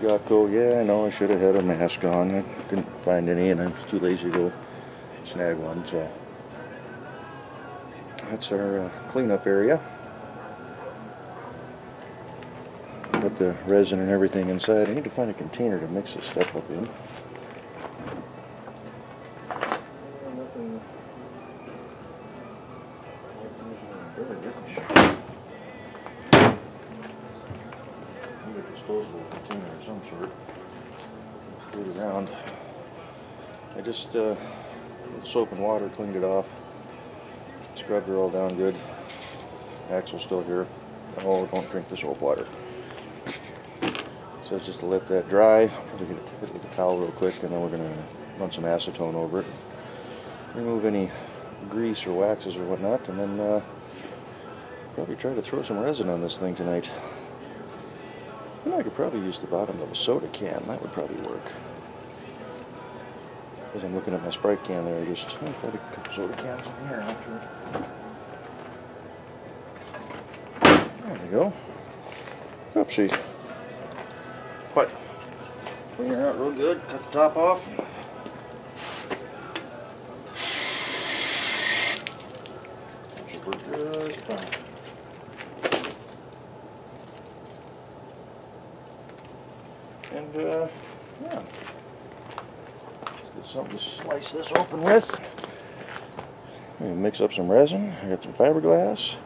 the little Yako. Yeah, I know I should have had a mask on. I didn't find any, and I was too lazy to go snag one. So that's our uh, cleanup area. Put the resin and everything inside. I need to find a container to mix this stuff up in. Nothing. Need a disposable Put it around. I just, uh, with soap and water, cleaned it off. Scrubbed her all down good. Axle's still here. Oh, don't drink the soap water. So just to let that dry. Gonna hit it with a towel real quick, and then we're gonna run some acetone over it. Remove any grease or waxes or whatnot, and then uh, probably try to throw some resin on this thing tonight. I could probably use the bottom of a soda can. That would probably work. As I'm looking at my Sprite can there, I just oh, got a couple soda cans in here after. There we go. Oopsie. What? Clean her out real good. Cut the top off. Should work just fine. And, uh, yeah. Let's get something to slice this open with. Mix up some resin. I got some fiberglass.